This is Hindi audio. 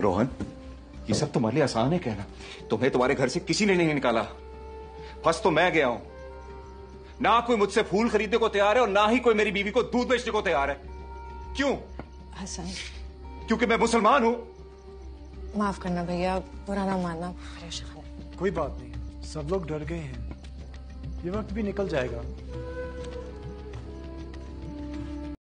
रोहन ये सब तुम्हारे लिए आसान है कहना। तुम्हें तुम्हारे घर से किसी ने नहीं निकाला। फंस तो मैं गया हूँ। ना कोई मुझसे फूल खरीदने को तैयार है और ना ही कोई मेरी बीवी को दूध बेचने को तैयार है। क्यों? हसन। क्योंकि मैं मुसलमान हूँ। माफ़ करना भैया पुराना मानना। कोई बात नहीं। सब लोग डर गए हैं। ये वक्त भी निकल जाएगा।